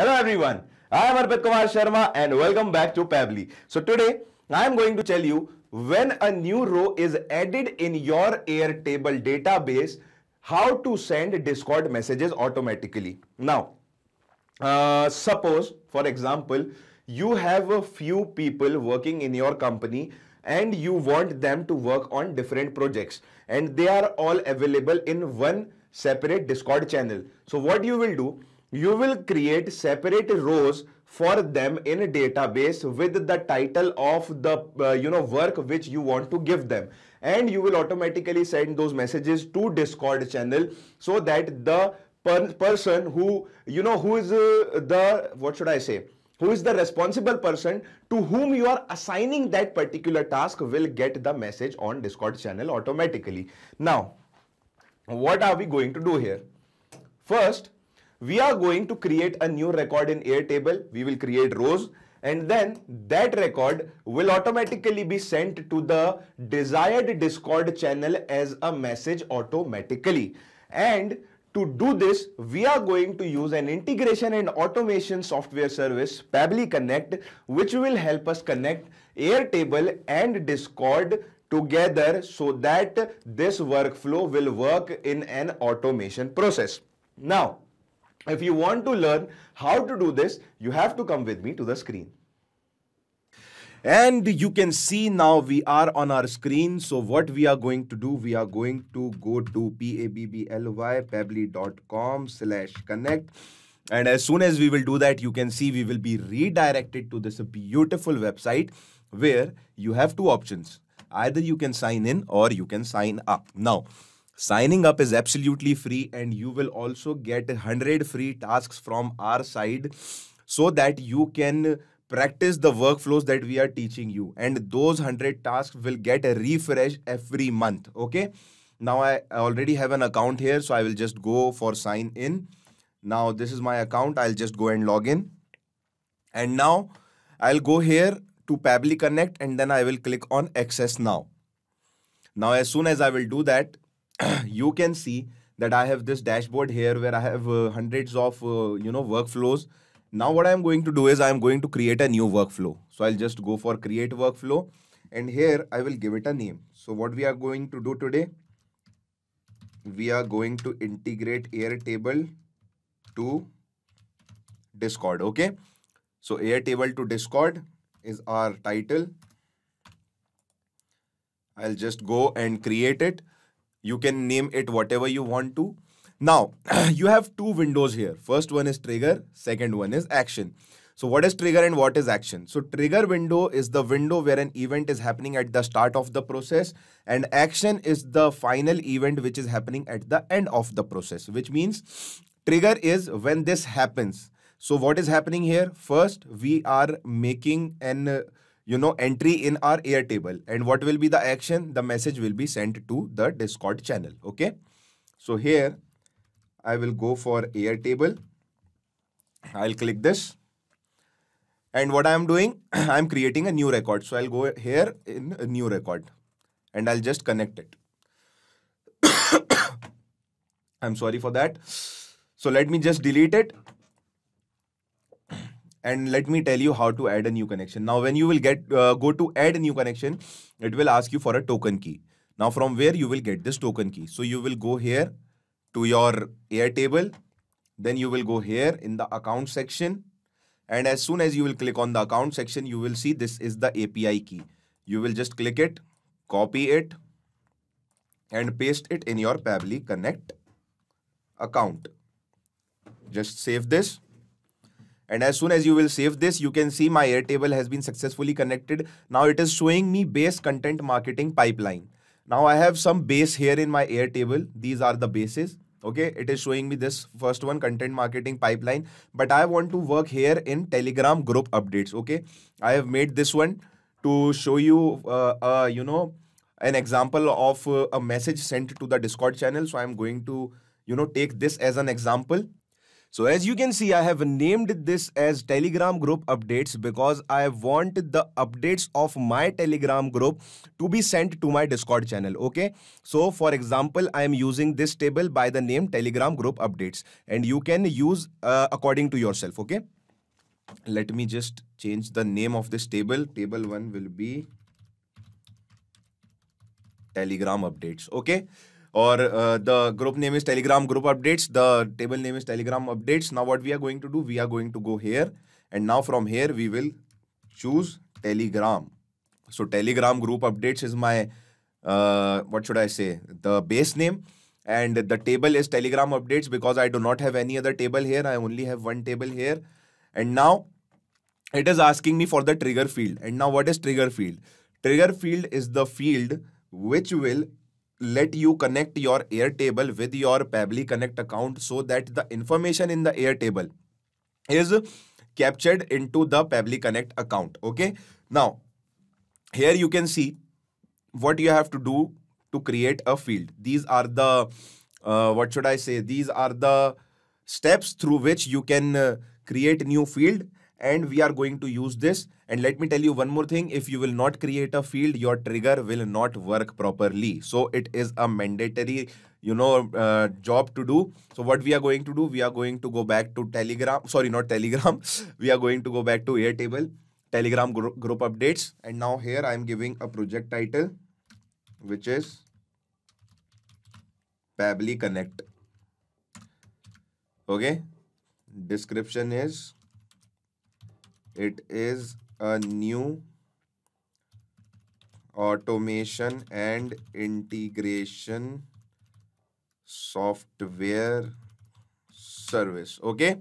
Hello everyone, I am Arpit Kumar Sharma and welcome back to Pabbly. So today I am going to tell you when a new row is added in your Airtable database, how to send Discord messages automatically. Now, uh, suppose for example, you have a few people working in your company and you want them to work on different projects and they are all available in one separate Discord channel. So what you will do, you will create separate rows for them in a database with the title of the uh, you know work which you want to give them. And you will automatically send those messages to discord channel so that the per person who you know who is uh, the what should i say? Who is the responsible person to whom you are assigning that particular task will get the message on discord channel automatically. Now what are we going to do here? First we are going to create a new record in Airtable. We will create rows and then that record will automatically be sent to the desired Discord channel as a message automatically. And to do this, we are going to use an integration and automation software service, Pabbly Connect, which will help us connect Airtable and Discord together so that this workflow will work in an automation process. Now, if you want to learn how to do this, you have to come with me to the screen. And you can see now we are on our screen. So what we are going to do, we are going to go to P-A-B-B-L-Y, pabbly.com slash connect. And as soon as we will do that, you can see we will be redirected to this beautiful website where you have two options. Either you can sign in or you can sign up. Now, Signing up is absolutely free and you will also get 100 free tasks from our side so that you can practice the workflows that we are teaching you. And those 100 tasks will get a refresh every month okay? Now i already have an account here so i will just go for sign in. Now this is my account. I'll just go and log in. And now i'll go here to Pabbly Connect and then i will click on access now. Now as soon as i will do that you can see that I have this dashboard here where I have uh, hundreds of uh, you know workflows. Now what I'm going to do is I'm going to create a new workflow. So I'll just go for create workflow and here I will give it a name. So what we are going to do today, we are going to integrate Airtable to Discord. Okay. So Airtable to Discord is our title. I'll just go and create it. You can name it whatever you want to. Now, you have two windows here. First one is trigger, second one is action. So what is trigger and what is action? So trigger window is the window where an event is happening at the start of the process and action is the final event which is happening at the end of the process, which means trigger is when this happens. So what is happening here? First, we are making an you know entry in our airtable. And what will be the action? The message will be sent to the discord channel okay? So here i will go for airtable. I'll click this. And what i'm doing i'm creating a new record. So i'll go here in a new record and i'll just connect it. I'm sorry for that. So let me just delete it and let me tell you how to add a new connection. Now when you will get uh, go to add a new connection it will ask you for a token key. Now from where you will get this token key? So you will go here to your airtable then you will go here in the account section and as soon as you will click on the account section you will see this is the api key. You will just click it copy it and paste it in your Pabbly Connect account. Just save this and as soon as you will save this, you can see my Airtable has been successfully connected. Now it is showing me base content marketing pipeline. Now I have some base here in my Airtable. These are the bases. Okay, it is showing me this first one content marketing pipeline, but I want to work here in Telegram group updates. Okay, I have made this one to show you, uh, uh, you know, an example of uh, a message sent to the Discord channel. So I'm going to, you know, take this as an example So as you can see, I have named this as Telegram group updates because I want the updates of my Telegram group to be sent to my Discord channel. Okay. So for example, I am using this table by the name Telegram group updates and you can use uh, according to yourself. Okay. Let me just change the name of this table. Table one will be Telegram updates. Okay or uh, the group name is telegram group updates. The table name is telegram updates. Now what we are going to do? We are going to go here. And now from here we will choose telegram. So telegram group updates is my uh, what should i say? The base name. And the table is telegram updates because i do not have any other table here. I only have one table here. And now it is asking me for the trigger field. And now what is trigger field? Trigger field is the field which will let you connect your Airtable with your Pabbly Connect account so that the information in the Airtable is captured into the Pabbly Connect account. Okay. Now, here you can see what you have to do to create a field. These are the, uh, what should I say? These are the steps through which you can uh, create new field and we are going to use this and let me tell you one more thing. If you will not create a field your trigger will not work properly. So it is a mandatory you know uh, job to do. So what we are going to do we are going to go back to telegram. Sorry not telegram. We are going to go back to airtable telegram group, group updates. And now here i am giving a project title which is Pabbly Connect. Okay. Description is it is a new automation and integration software service okay?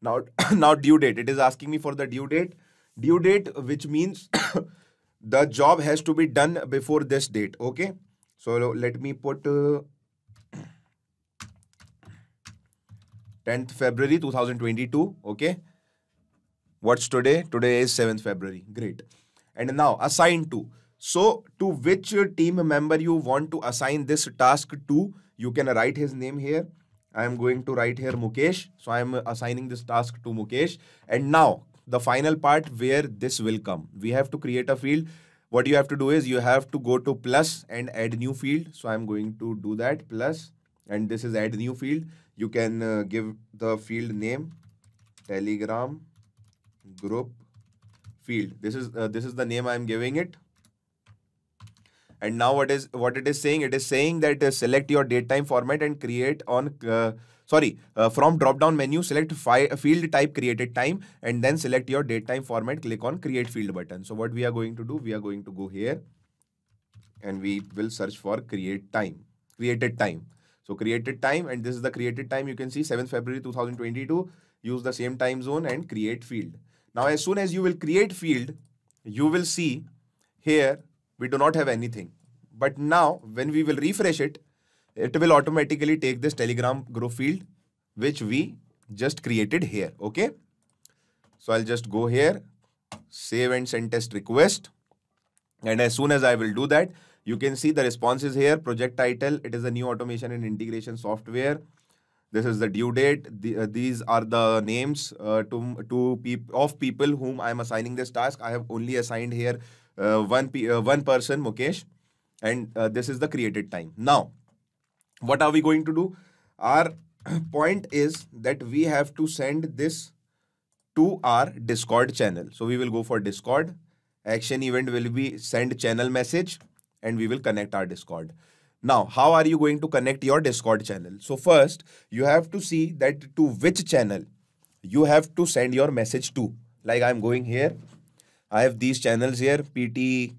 Now now due date. It is asking me for the due date. Due date which means the job has to be done before this date okay? So let me put uh, 10th february 2022 okay What's today? Today is 7th February. Great. And now assign to. So to which team member you want to assign this task to, you can write his name here. I am going to write here Mukesh. So I am assigning this task to Mukesh. And now the final part where this will come. We have to create a field. What you have to do is you have to go to plus and add new field. So I'm going to do that plus and this is add new field. You can uh, give the field name telegram group field. This is uh, this is the name i am giving it. And now what is what it is saying? It is saying that uh, select your date time format and create on uh, sorry uh, from drop down menu select field type created time and then select your date time format click on create field button. So what we are going to do we are going to go here and we will search for create time created time. So created time and this is the created time. You can see 7th february 2022 use the same time zone and create field now, as soon as you will create field, you will see here we do not have anything. But now when we will refresh it, it will automatically take this telegram group field which we just created here. Okay. So I'll just go here, save and send test request. And as soon as I will do that, you can see the response is here. Project title, it is a new automation and integration software this is the due date. The, uh, these are the names uh, to to peop- of people whom i am assigning this task. I have only assigned here uh, one uh, one person mukesh and uh, this is the created time. Now what are we going to do? Our point is that we have to send this to our discord channel. So we will go for discord. Action event will be send channel message and we will connect our discord now, how are you going to connect your Discord channel? So first, you have to see that to which channel you have to send your message to. Like I'm going here. I have these channels here, PT,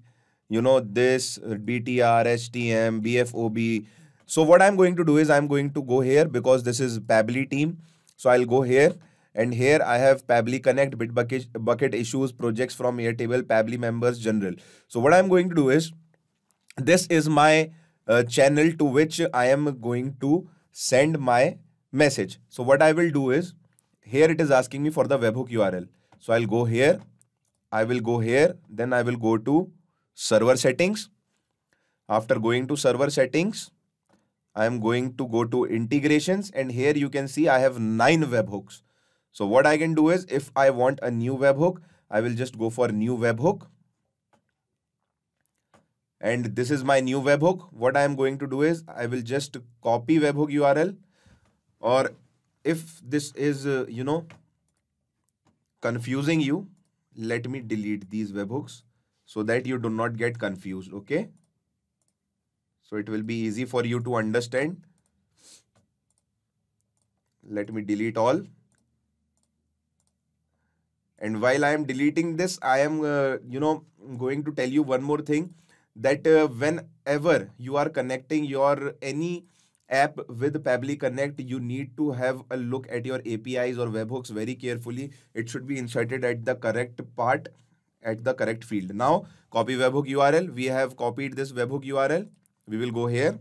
you know, this, uh, BTR, HTM, BFOB. So what I'm going to do is I'm going to go here because this is Pabbly team. So I'll go here and here I have Pabbly Connect, Bitbucket bucket issues, projects from Airtable, Pabbly members, general. So what I'm going to do is, this is my uh, channel to which I am going to send my message. So what I will do is, here it is asking me for the webhook URL. So I'll go here, I will go here, then I will go to server settings. After going to server settings, I am going to go to integrations and here you can see I have nine webhooks. So what I can do is if I want a new webhook, I will just go for new webhook. And this is my new webhook. What I am going to do is I will just copy webhook URL or if this is, uh, you know, confusing you, let me delete these webhooks so that you do not get confused. Okay. So it will be easy for you to understand. Let me delete all. And while I am deleting this, I am, uh, you know, going to tell you one more thing that uh, whenever you are connecting your any app with Pabbly Connect, you need to have a look at your APIs or webhooks very carefully. It should be inserted at the correct part at the correct field. Now, copy webhook URL. We have copied this webhook URL. We will go here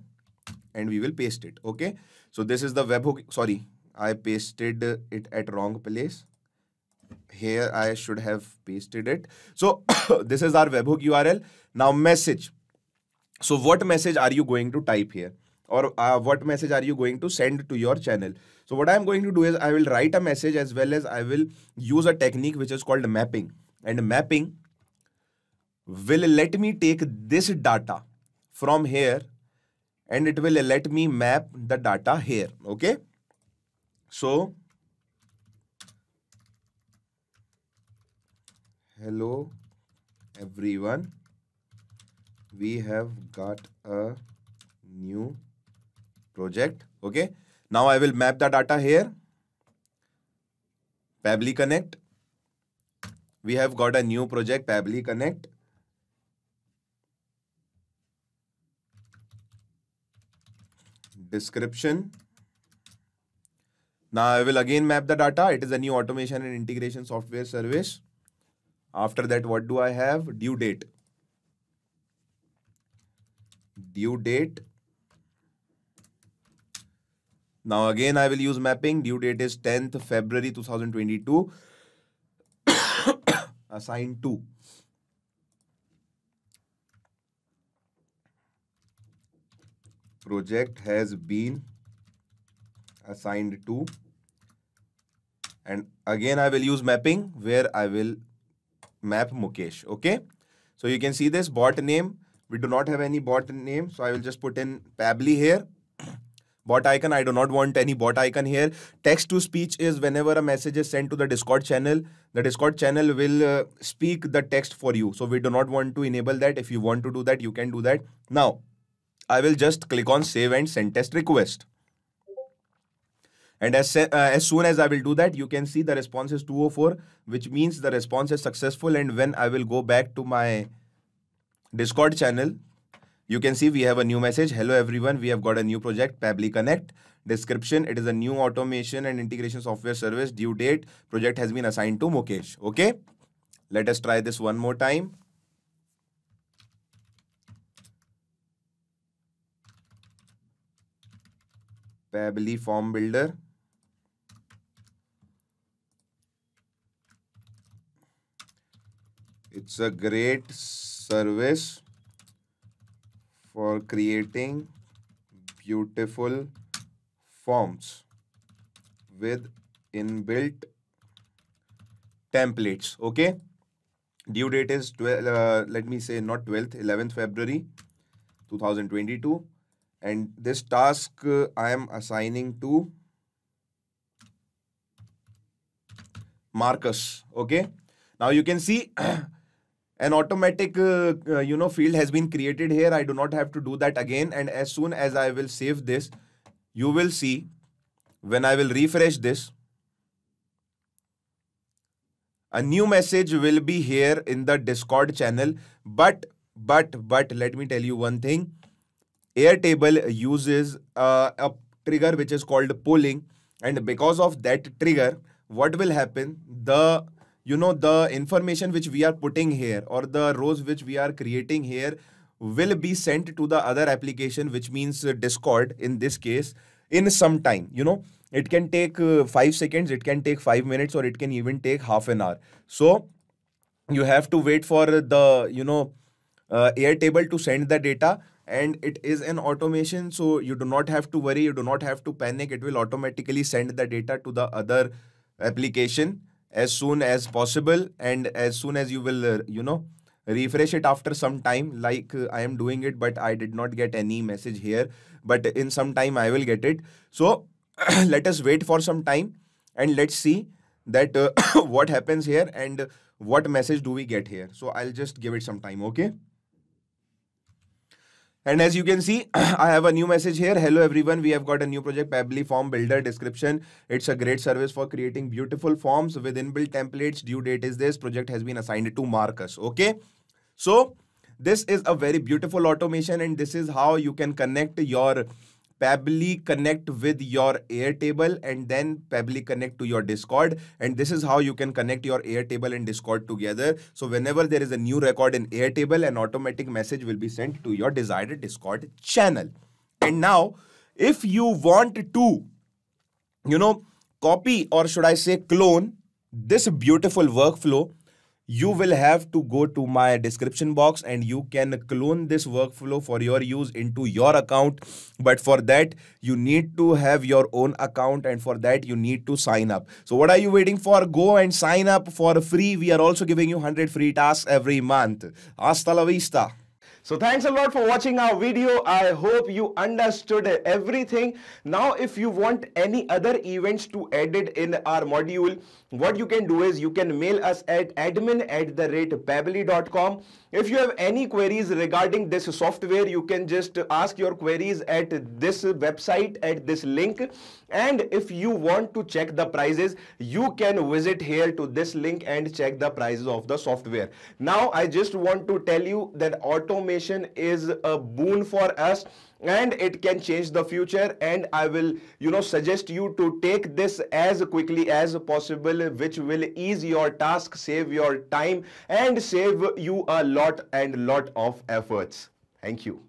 and we will paste it. Okay. So this is the webhook. Sorry, I pasted it at wrong place. Here I should have pasted it. So this is our webhook URL. Now message. So what message are you going to type here? Or uh, what message are you going to send to your channel? So what I'm going to do is I will write a message as well as I will use a technique which is called mapping. And mapping will let me take this data from here and it will let me map the data here. Okay. So hello everyone. We have got a new project okay? Now i will map the data here. Pabbly Connect. We have got a new project Pabbly Connect. Description. Now I will again map the data. It is a new automation and integration software service. After that, what do I have? Due date. Due date. Now again, I will use mapping. Due date is 10th February 2022. Assign to. Project has been assigned to and again I will use mapping where I will map Mukesh okay? So you can see this bot name. We do not have any bot name so I will just put in Pabbly here. Bot icon I do not want any bot icon here. Text to speech is whenever a message is sent to the discord channel the discord channel will uh, speak the text for you. So we do not want to enable that. If you want to do that you can do that. Now I will just click on save and send test request and as, uh, as soon as I will do that, you can see the response is 204, which means the response is successful. And when I will go back to my Discord channel, you can see we have a new message. Hello, everyone. We have got a new project, Pabbly Connect. Description, it is a new automation and integration software service. Due date, project has been assigned to Mukesh. Okay. Let us try this one more time. Pabbly Form Builder. It's a great service for creating beautiful forms with inbuilt templates. Okay. Due date is 12, uh, let me say not 12th, 11th February 2022. And this task uh, I am assigning to Marcus. Okay. Now you can see an automatic uh, uh, you know field has been created here. I do not have to do that again. And as soon as i will save this you will see when i will refresh this a new message will be here in the discord channel. But but but let me tell you one thing. Airtable uses uh, a trigger which is called polling and because of that trigger what will happen? The you know the information which we are putting here or the rows which we are creating here will be sent to the other application which means uh, discord in this case in some time you know. It can take uh, 5 seconds it can take 5 minutes or it can even take half an hour. So you have to wait for the you know uh, airtable to send the data and it is an automation so you do not have to worry you do not have to panic. It will automatically send the data to the other application as soon as possible and as soon as you will uh, you know refresh it after some time. Like uh, i am doing it but i did not get any message here but in some time i will get it. So let us wait for some time and let's see that uh, what happens here and what message do we get here. So i'll just give it some time okay and as you can see, I have a new message here. Hello everyone, we have got a new project, Pabbly Form Builder description. It's a great service for creating beautiful forms with inbuilt templates. Due date is this. Project has been assigned to Marcus. Okay. So this is a very beautiful automation and this is how you can connect your Pabbly connect with your Airtable and then Pabbly connect to your Discord. And this is how you can connect your Airtable and Discord together. So whenever there is a new record in Airtable, an automatic message will be sent to your desired Discord channel. And now, if you want to, you know, copy or should I say clone this beautiful workflow you will have to go to my description box and you can clone this workflow for your use into your account. But for that you need to have your own account and for that you need to sign up. So what are you waiting for? Go and sign up for free. We are also giving you 100 free tasks every month. Hasta la vista. So thanks a lot for watching our video. I hope you understood everything. Now, if you want any other events to edit in our module, what you can do is you can mail us at admin at the rate pabbly.com. If you have any queries regarding this software, you can just ask your queries at this website at this link. And if you want to check the prices, you can visit here to this link and check the prices of the software. Now, I just want to tell you that automation is a boon for us and it can change the future. And i will you know suggest you to take this as quickly as possible which will ease your task save your time and save you a lot and lot of efforts. Thank you